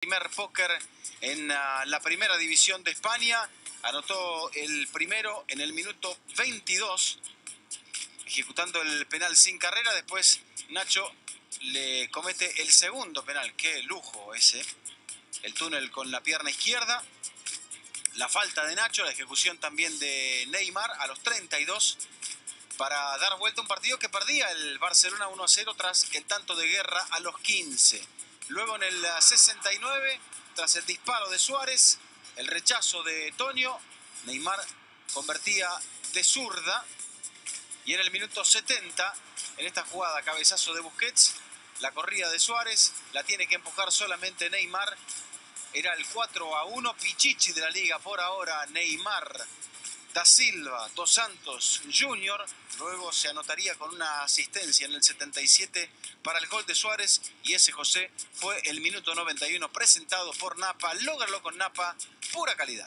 primer póker en uh, la primera división de España. Anotó el primero en el minuto 22, ejecutando el penal sin carrera. Después Nacho le comete el segundo penal. Qué lujo ese. El túnel con la pierna izquierda. La falta de Nacho, la ejecución también de Neymar a los 32 para dar vuelta un partido que perdía el Barcelona 1-0 tras el tanto de guerra a los 15. Luego en el 69, tras el disparo de Suárez, el rechazo de Tonio, Neymar convertía de zurda. Y en el minuto 70, en esta jugada cabezazo de Busquets, la corrida de Suárez, la tiene que empujar solamente Neymar. Era el 4 a 1, Pichichi de la liga por ahora, Neymar da Silva, Dos Santos Jr. Luego se anotaría con una asistencia en el 77 para el gol de Suárez y ese José fue el minuto 91 presentado por Napa. Lógralo con Napa, pura calidad.